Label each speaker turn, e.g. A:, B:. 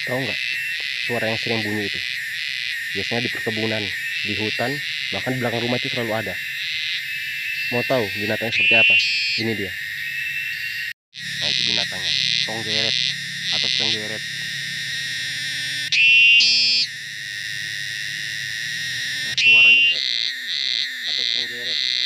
A: Tahu nggak suara yang sering bunyi itu? Biasanya di perkebunan, di hutan, bahkan di belakang rumah itu selalu ada. Mau tahu binatangnya seperti apa? Ini dia. Nah itu binatangnya, tonggeret atau cenggeret. Nah, suaranya berat atau.